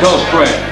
Ghost Friend.